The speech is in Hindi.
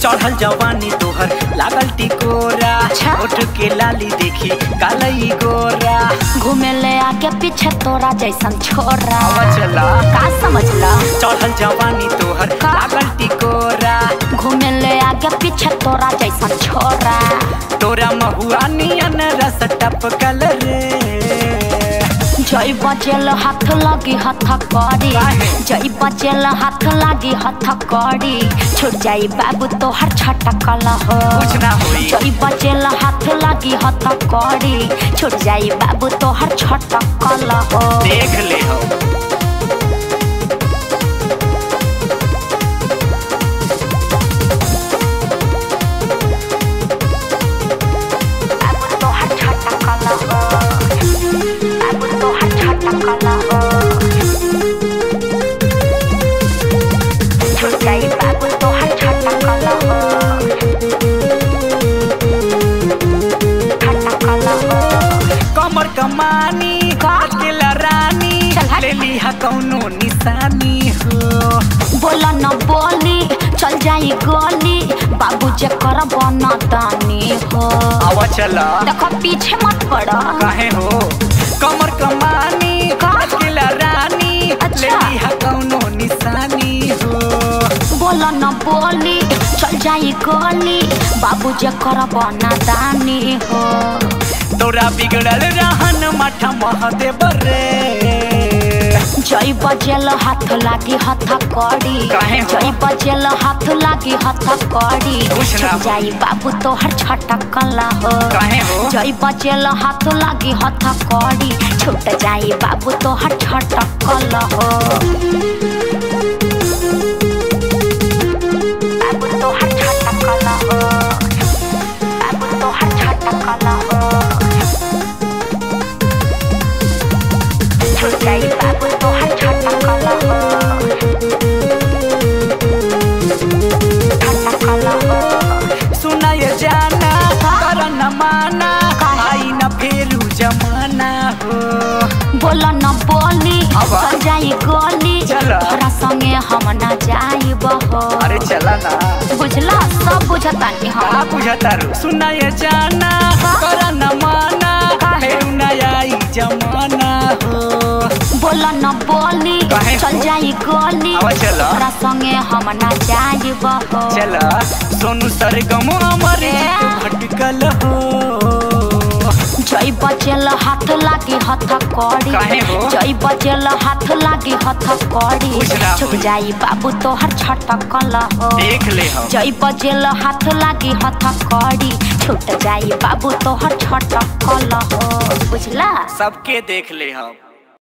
चढ़ल जवानी तोहर लागल टिकोरा। अच्छा। ओठ के लाली देखी कालई गोरा। घूमे ले आके पीछे तोरा जैसन छोरा। समझला का समझला? चढ़ल जवानी तोहर लागल टिकोरा। घूमे ले आके पीछे तोरा जैसन छोरा। तोरा महुआ नियन रस टपकल रे। जय बजेल हाथ लगी हथ करी? जय बजेल हाथ लगी हथ करी छोड़ जाई बाबू तोहर छटकल हो। जय बजेल हाथ लगी हथ करी छोड़ जाई बाबू तोहर छटकल हो। देख ले हो लिहा कौनो निशानी हो। बोला न बोली चल जाई गोली। बाबू जे कर बना दानी हो। आवा चला। देखो पीछे मत पड़ा। काहे हो? कमर कमानी का? अकेला रानी। अच्छा। ले लिहा कौनो निशानी हो। बोला न बोली चल जाई गोली। बाबू जे कर बना दानी हो। तोरा बिगड़ल रहन माठा महादेव रे। जय बजेल हाथ लागी हाथ कड़ी। जय बजेल हाथ लागी हाथ कड़ी। जाई बाबू तोहर छटक कला हो। जय बजेल हाथ लागी हथ कड़ी। छूट जाई बाबू तोहर कला हो। चल जाई गोली चल। तोरा संगे हम न जाई बहो अरे चला ना बुझला सब बुझता नहीं हम बुझता रू सुना ये जाना? कर न माना काहे? न आई जमाना हो बोला न बोली चल जाई गोली तोरा संगे हम न जाई बहो चला सोनू सरगम अमर भटकल हो जय बचल हाथ लागी हथ कड़ी। जय बचल हाथ लागी हथ कड़ी। छुप। जाई बाबू तोहर छटकल हो। देख ले हो जय बचल हाथ लागी हथ कड़ी। छूट जाई बाबू तोहर छटकल हो। बुझला? सबके देख ले हम।